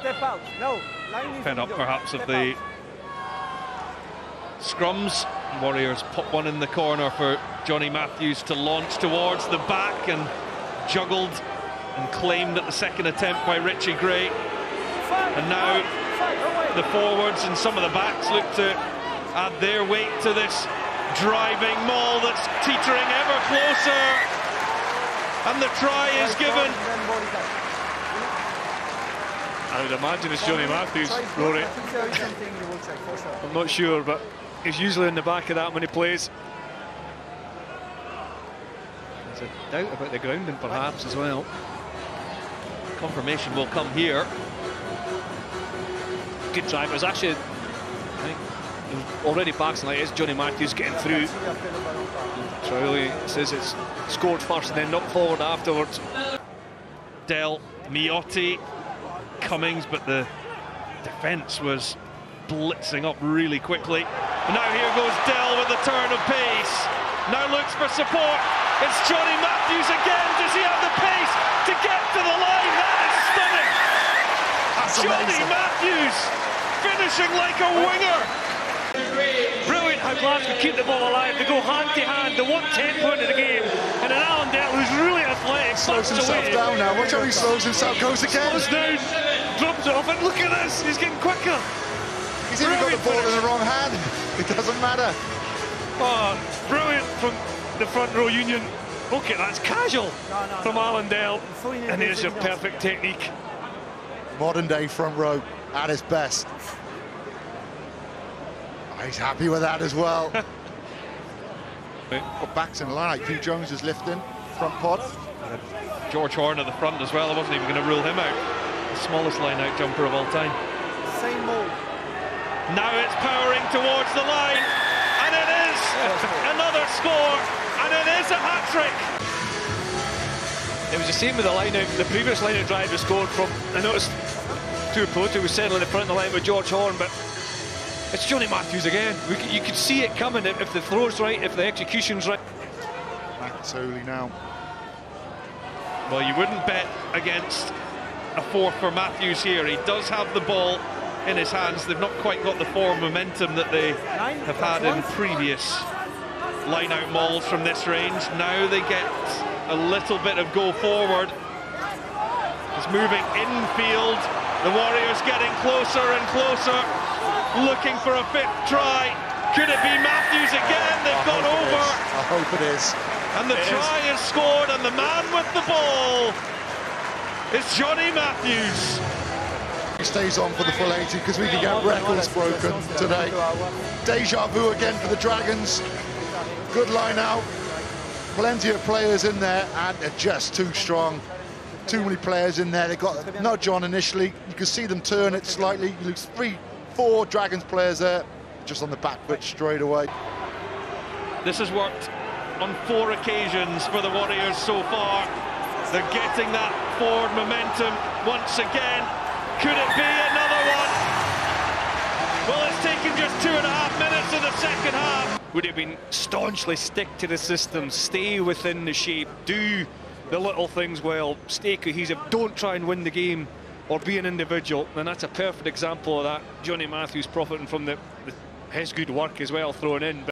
Step out. No. Fed up perhaps of the out. scrums. Warriors put one in the corner for Johnny Matthews to launch towards the back and juggled and claimed at the second attempt by Richie Gray. And now five, five, away. The forwards and some of the backs look to add their weight to this driving maul that's teetering ever closer. And the try is given. forward, then body touch. I would imagine it's Johnny Matthews, Rory. I think there is something you will check for sure. I'm not sure, but he's usually in the back of that when he plays. There's a doubt about the grounding, perhaps, as well. Confirmation will come here. Good drive. It was actually, I think, it was already backs like it's Johnny Matthews getting through. Merci après le ballon part. Trowley says it's scored first and then knocked forward afterwards. Dell, Miotto, Cummings, but the defence was blitzing up really quickly. And now here goes Dell with the turn of pace. Now looks for support. It's Johnny Matthews again. Does he have the pace to get to the line? That is stunning. That's Johnny Matthews finishing like a winger. Brilliant how Glasgow keep the ball alive. They go hand to hand. They want tempo into the game. And an Allan Dell who's really athletic slows himself away. down now. Watch how he slows himself, goes again. Slows down, drops it off, and look at this. He's getting quicker. He's even got the ball in the wrong hand. It doesn't matter. Oh, brilliant from the front row union. Okay, that's casual No, no, from no. Allan Dell. And there's your perfect technique. Modern day front row at his best. Oh, he's happy with that as well. Got backs in line. Huw Jones is lifting. Front pod. George Horne at the front as well. I wasn't even going to rule him out. The smallest line-out jumper of all time. Same move. Now it's powering towards the line, and it is another score, and it is a hat trick. It was the same with the line out. The previous line out drive was scored from, I noticed Tuipulotu was settling in the front of the line with George Horne, but it's Johnny Matthews again. We, you could see it coming if, if the throw's right, if the execution's right. Matsoli now. Well, you wouldn't bet against a fourth for Matthews here. He does have the ball in his hands. They've not quite got the form momentum that they have had in previous line-out mauls from this range. Now they get a little bit of go forward. He's moving infield. The Warriors getting closer and closer, looking for a fifth try. Could it be Matthews again? They've gone I over. is. I hope it is. And the It is. try is scored, and the man with the ball is Johnny Matthews. He stays on for the full 80 because we can get records broken today. Deja vu again for the Dragons. Good line out. Plenty of players in there, and they're just too strong. Too many players in there. They got nudge on initially. You can see them turn it slightly. You lose three, four Dragons players there, just on the back foot straight away. This has worked on four occasions for the Warriors so far. They're getting that forward momentum once again. Could it be another one? Well, it's taken just two and a half minutes of the second half. Would have been staunchly stick to the system, stay within the shape, do the little things well, stay cohesive, don't try and win the game or be an individual. And that's a perfect example of that. Johnny Matthews profiting from the, the his good work as well, thrown in.